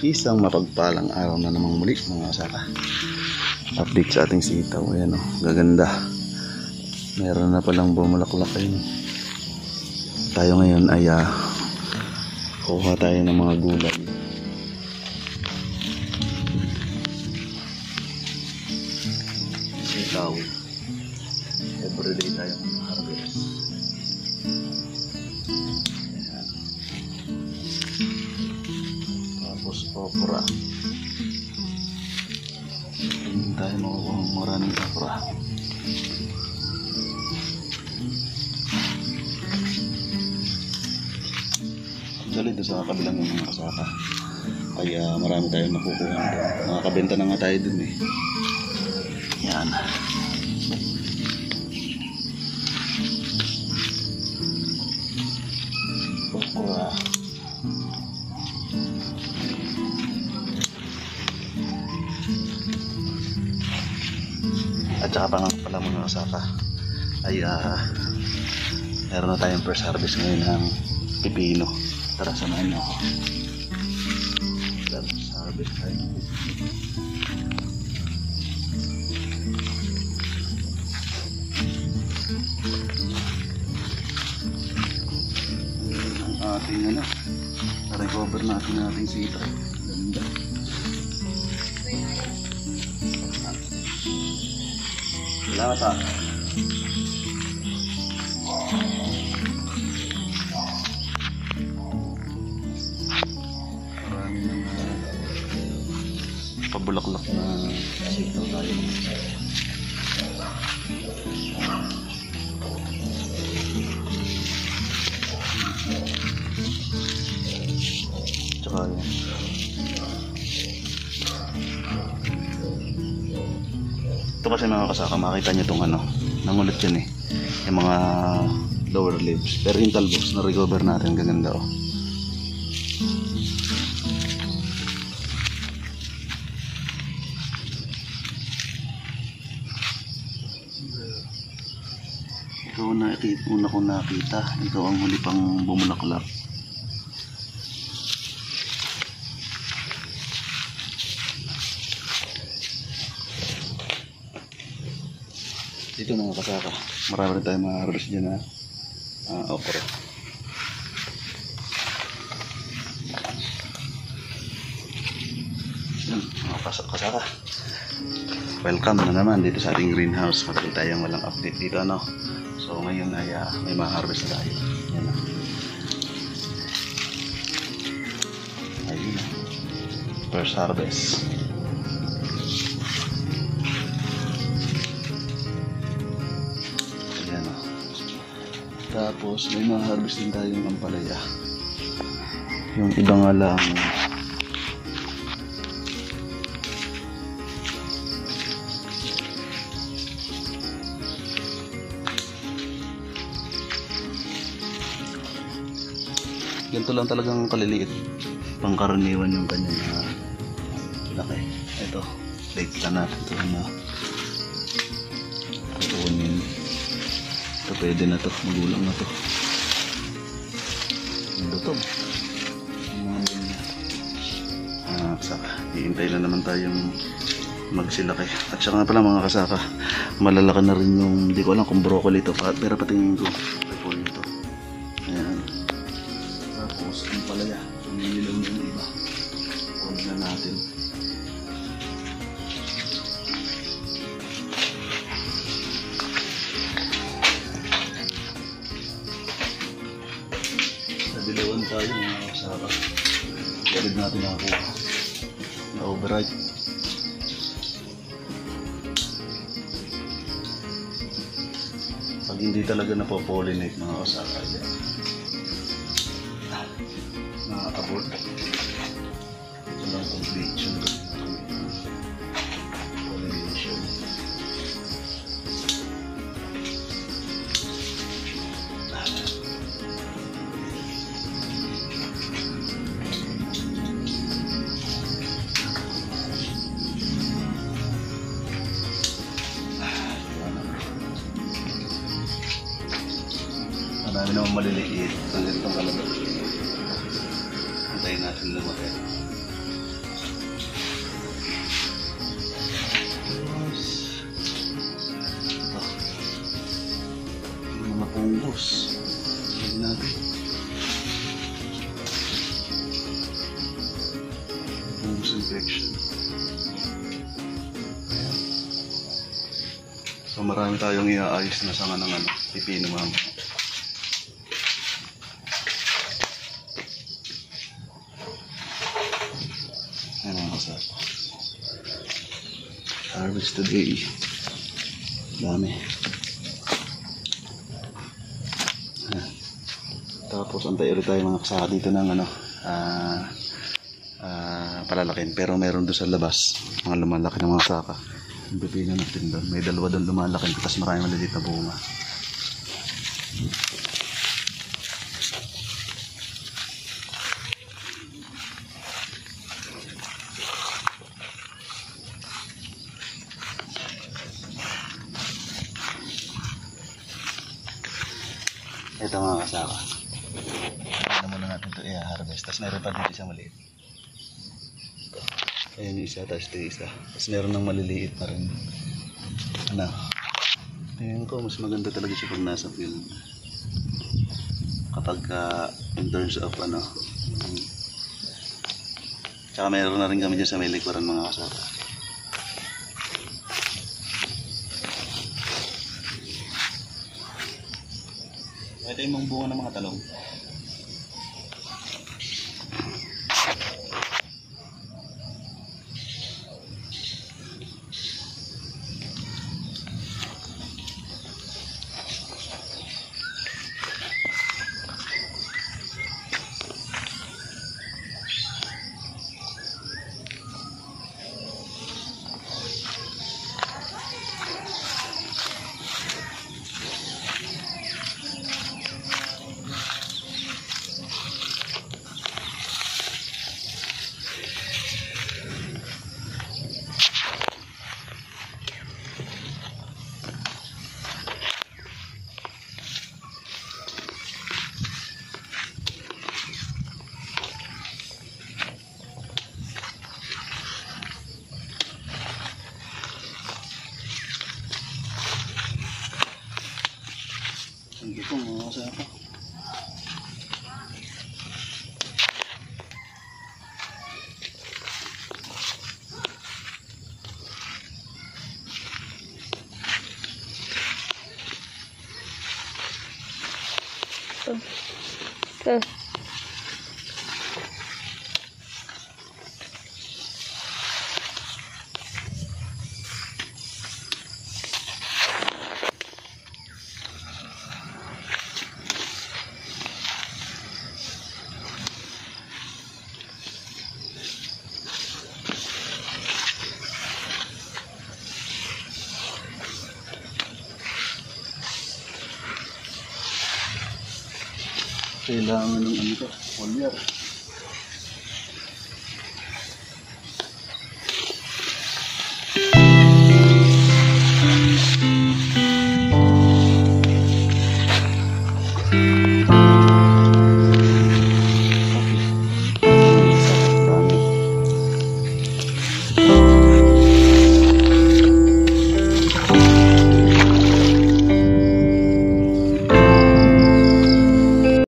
Isang mapagpalang araw na namang muli mga kasaka. Update sa ating sitaw. Ayan o, gaganda. Meron na palang bumulaklak ayun. Tayo ngayon ay ah, kuha tayo ng mga gulay. Tayo makukuha ng maraming opera. Actually, doon sa kabilang ng mga kasaka. Ay ah, marami tayong nakukuha. Nakakabenta na nga tayo dun eh. Yan. At saka pa nga pala mga kasaka ay ah meron na tayong first harvest ngayon ng pipino. Tara, samahan niyo ako. First harvest tayo ng pipino. ating ano, na-recover natin ang ating sita. Salamat ah. Marami ng uh, pabulaklak na sitaw tayo. Tsaka yun. Kasi mga kasaka, makita nyo itong ano, nangulit yan eh. Yung mga lower leaves. Pero yung talbos, na-recover natin, gaganda oh. Ikaw na, una ko nakita. Ikaw ang huli pang bumulaklak. Dito mga kasaka. Marami rin tayong mga dyan na uh, okra. Yan, mga kas- kasaka. Welcome na naman dito sa ating greenhouse. Matagal tayong walang update dito ano. So ngayon ay ah, may mga harvest na tayo. Yan na. Ayun na. First harvest. Tapos may mga harvest din tayong ampalaya. Yung iba nga lang. Ganito lang talagang kaliliit. Pangkaraniwan yung kanya na laki. Ito late na ito na ito pwede na to. Magulang na to. Yung mga ganyan. ah saka iintay na naman tayong magsilaki. At saka pala mga kasaka malalaki na rin yung hindi ko alam kung broccoli to pero patingin ko repolyo to. Ayan. Tapos ang palaya umiilaw na yung iba. Huwag na natin Nadilawan tayo mga kasaka. Galid natin ako. Na override. Pag hindi talaga napopollinate mga kasaka yan. Nakakabot. Ito lang completion. Hindi naman maliliit ang ganitong kalabaw. Antayin natin lumaki. Tapos, ito. Yung natin. Punggos infection. Ayan. So marami tayong iaayos na sanga ng ano, pipino mama. Harvest today. Dami. Ayan. Tapos antay ulit tayo mga kasama dito ng ano, ah, ah, palalakin. Pero meron doon sa labas, mga lumalaki ng mga saka. Yung pipino natin doon. May dalawa doon lumalaki. Tapos marami maliliit na bunga. Ito mga kasama. Ano muna natin ito i-harvest. Tapos meron pa dito isang maliit. Ayan isa, tapos ito isa. Tapos meron ng maliliit na rin. Ano? Tingin ko, mas maganda talaga siya pag nasa field. Kapag ah, in terms of ano. um, Tsaka meron na rin kami dyan sa may likuran mga kasama. Ito yung mga bunga ng mga talong. Sige po mga kasama. Ito. kailangan ng ano to, collier.